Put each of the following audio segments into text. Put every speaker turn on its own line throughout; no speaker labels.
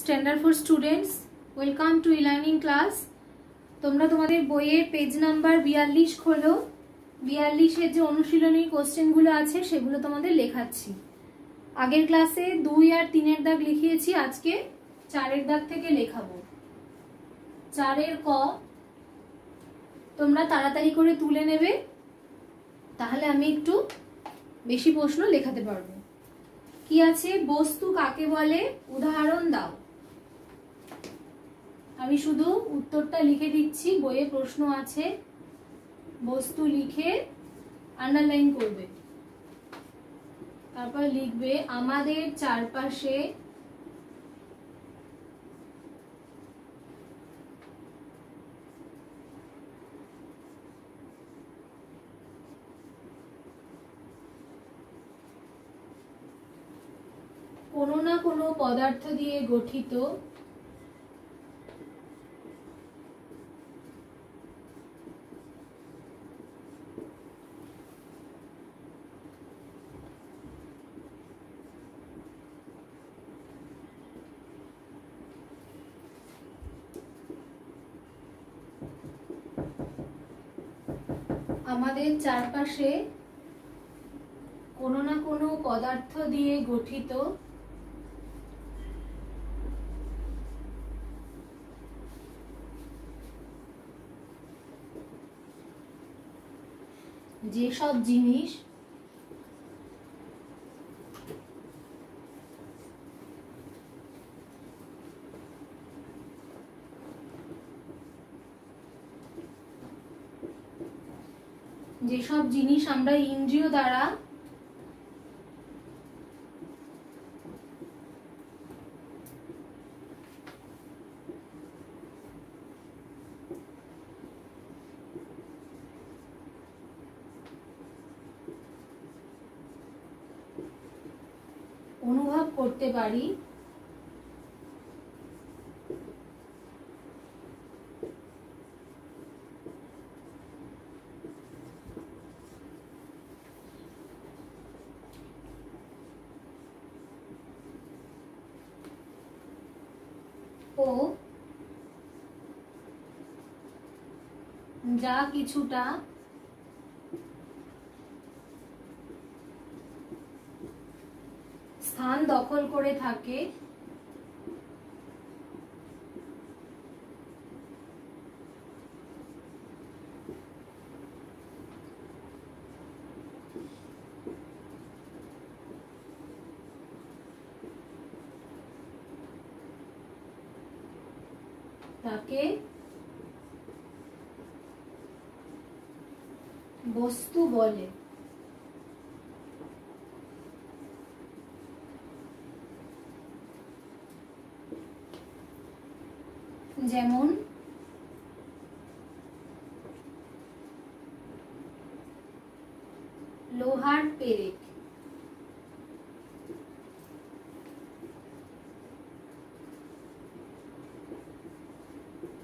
Standard for students welcome to e learning class তোমরা তোমাদের বইয়ের পেজ নাম্বার বিয়াল্লিশ খোলো। বিয়াল্লিশের যে অনুশীলনী কোশ্চেনগুলো আছে, সেগুলো তোমাদের লেখাচ্ছি। আগের ক্লাসে দুই আর তিনের দাগ লিখিয়েছি, আজকে চারের দাগ থেকে লেখাবো। চারের ক, তোমরা তাড়াতাড়ি করে তুলে নেবে, তাহলে আমি একটু বেশি প্রশ্ন লেখাতে পারব। কি আছে? বস্তু কাকে বলে? উদাহরণ দাও। আমি শুধু উত্তরটা লিখে দিচ্ছি, বইয়ে প্রশ্ন আছে, বস্তু লিখে আন্ডারলাইন করবে। তারপর লিখবে, আমাদের চারপাশে কোনো না কোনো পদার্থ দিয়ে গঠিত আমাদের চারপাশে কোনো না কোনো পদার্থ দিয়ে গঠিত যেসব জিনিস যেসব জিনিস আমরা ইন্দ্রিয় দ্বারা অনুভব করতে পারি। ও যা কিছুটা। স্থান দখল করে থাকে। তাকে বস্তু বলে। যেমন লোহার পেরেক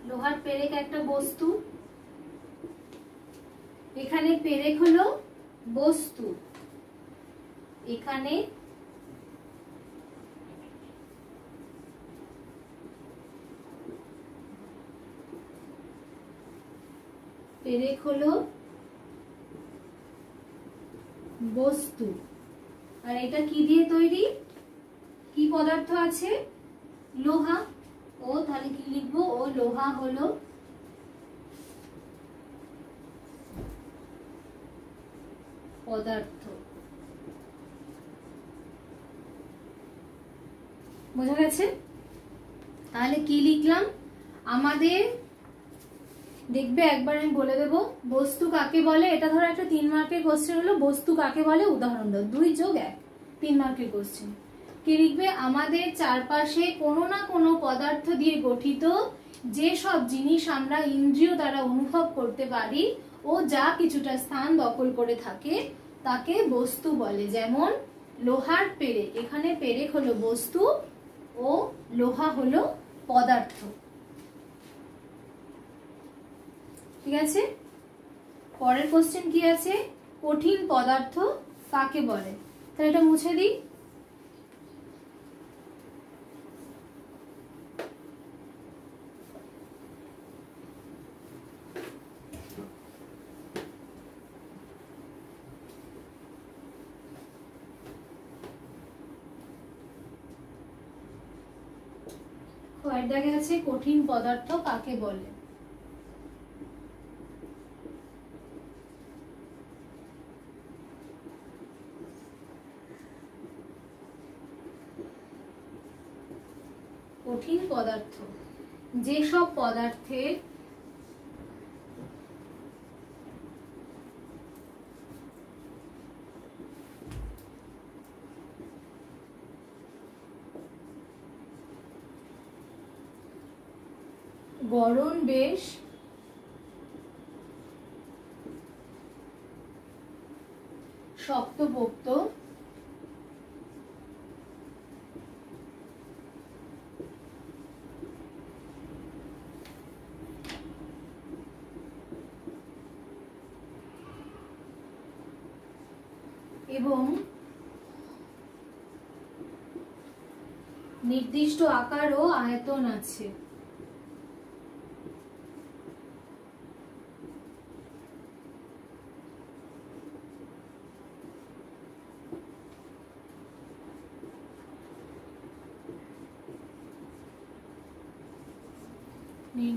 লোহার পেরেক একটা বস্তু। এখানে পেরেক হলো বস্তু। এখানে পেরেক হলো বস্তু। আর এটা কি দিয়ে তৈরি? কি পদার্থ আছে? লোহা। ও তাহলে কি লিখব? ও লোহা হলো পদার্থ। বোঝা গেছে? তাহলে কি লিখলাম? আমাদের, দেখবে একবার আমি বলে দেব, বস্তু কাকে বলে? এটা ধরো একটা তিন মার্কের কোশ্চেন হলো, বস্তু কাকে বলে? উদাহরণ দাও। দুই যোগ এক, তিন মার্কের কোশ্চেন কি লিখবে? আমাদের চারপাশে কোনো না কোনো পদার্থ দিয়ে গঠিত যে সব জিনিস আমরা ইন্দ্রিয় দ্বারা অনুভব করতে পারি ও যা কিছুটা স্থান দখল করে থাকে, তাকে বস্তু বলে। যেমন, লোহার পেরেক এখানে পেরেক হলো বস্তু ও লোহা হলো পদার্থ। ঠিক আছে? পরের কোশ্চেন কি আছে? কঠিন পদার্থ কাকে বলে? তাহলে এটা মুছে দিই। হোয়াইট দাগে আছে কঠিন পদার্থ কাকে বলে? কঠিন পদার্থ। যেসব পদার্থের গড়ন বেশ। শক্তপোক্ত এবং নির্দিষ্ট আকার ও আয়তন আছে।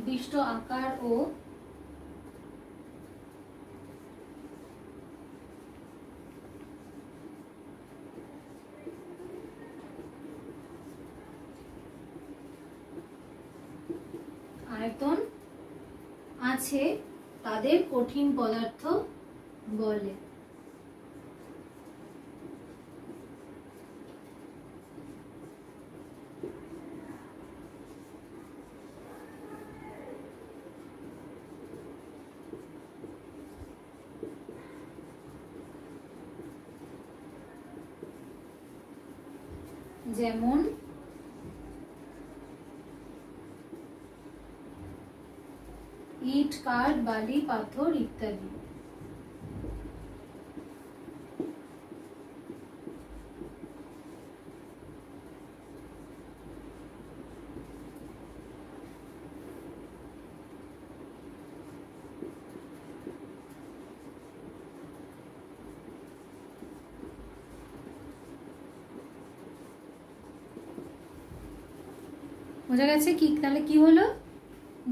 নির্দিষ্ট আকার ও আয়তন আছে তাদের কঠিন পদার্থ বলে। যেমন ইট কাঠ বালি পাথর ইত্যাদি। বোঝা গেছে কি? তাহলে কি হলো?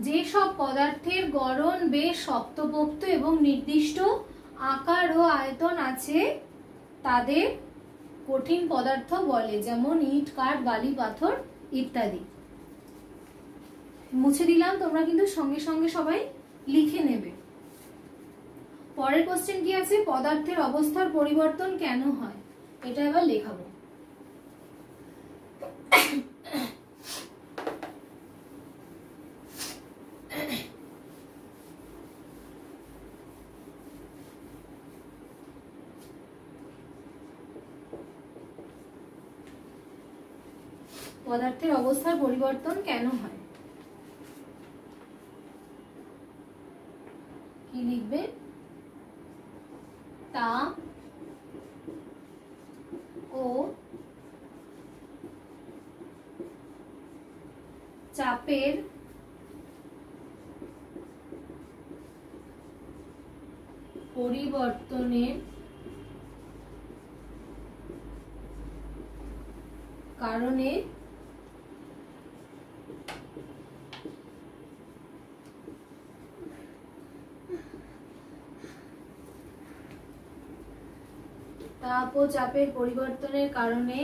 যেসব পদার্থের গড়ন বেশ শক্তপোক্ত এবং নির্দিষ্ট আকার ও আয়তন আছে, তাদের কঠিন পদার্থ বলে, যেমন ইট, কাঠ, বালি, পাথর ইত্যাদি। মুছে দিলাম, তোমরা কিন্তু সঙ্গে সঙ্গে সবাই লিখে নেবে। পরের কোশ্চেন কি আছে? পদার্থের অবস্থার পরিবর্তন কেন হয়? এটা এবার লেখাবো। পদার্থের অবস্থার পরিবর্তন কেন হয়? কি লিখবে? তাপ ও চাপের পরিবর্তনের কারণে তাপ ও চাপের পরিবর্তনের কারণে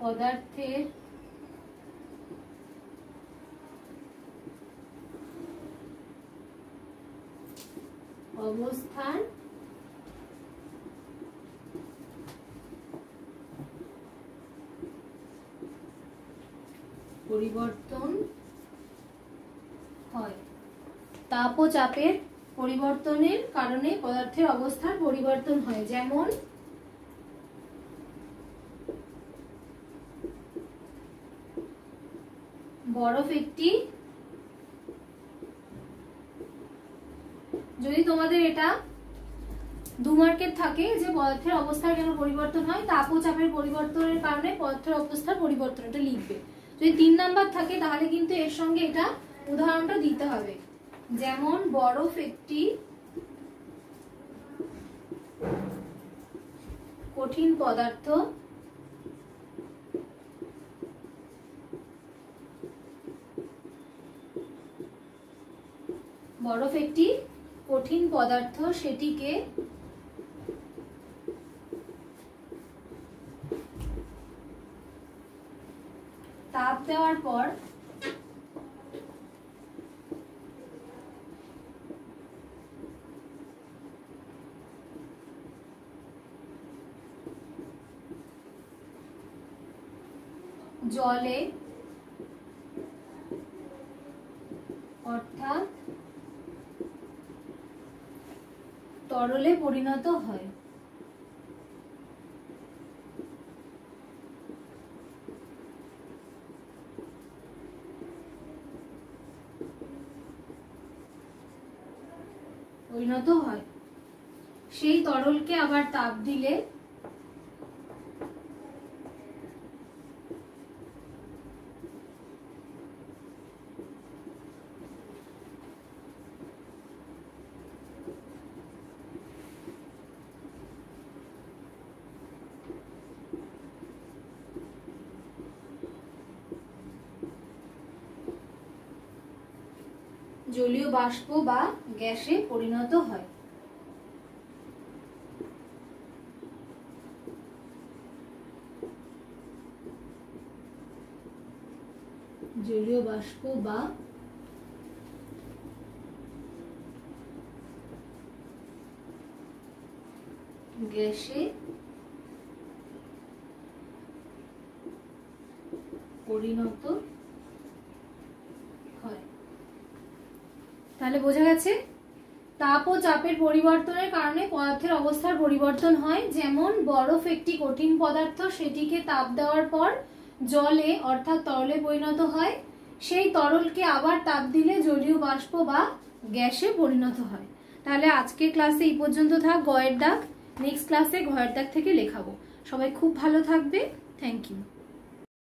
পদার্থের অবস্থান পরিবর্তন হয়। তাপ ও চাপের পরিবর্তনের কারণে পদার্থের অবস্থার পরিবর্তন হয়। যেমন, বরফ একটি, যদি তোমাদের এটা দু মার্কের থাকে যে পদার্থের অবস্থার কেন পরিবর্তন হয় তাপ ও চাপের পরিবর্তনের কারণে পদার্থের অবস্থার পরিবর্তন, এটা লিখবে। যদি তিন নাম্বার থাকে, তাহলে কিন্তু এর সঙ্গে এটা উদাহরণটা দিতে হবে। যেমন বরফ একটি কঠিন পদার্থ। বরফ একটি কঠিন পদার্থ সেটিকে তাপ দেওয়ার পর জলে অর্থাৎ তরলে পরিণত হয়। পরিণত হয়। সেই তরলকে আবার তাপ দিলে জলীয় বাষ্প বা গ্যাসে পরিণত হয়। জলীয় বাষ্প বা গ্যাসে পরিণত হয় তাহলে বোঝা গেছে? তাপ ও চাপের পরিবর্তনের কারণে পদার্থের অবস্থার পরিবর্তন হয়। যেমন বরফ একটি কঠিন পদার্থ, সেটিকে তাপ দেওয়ার পর জলে, অর্থাৎ তরলে পরিণত হয়। সেই তরলকে আবার তাপ দিলে জলীয় বাষ্প বা গ্যাসে পরিণত হয়। তাহলে আজকের ক্লাসে এই পর্যন্ত থাক। গয়ের দাগ। নেক্সট ক্লাসে ঘয়ের দাগ থেকে লেখাবো। সবাই খুব ভালো থাকবে। Thank you.